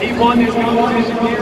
He won his. competition here.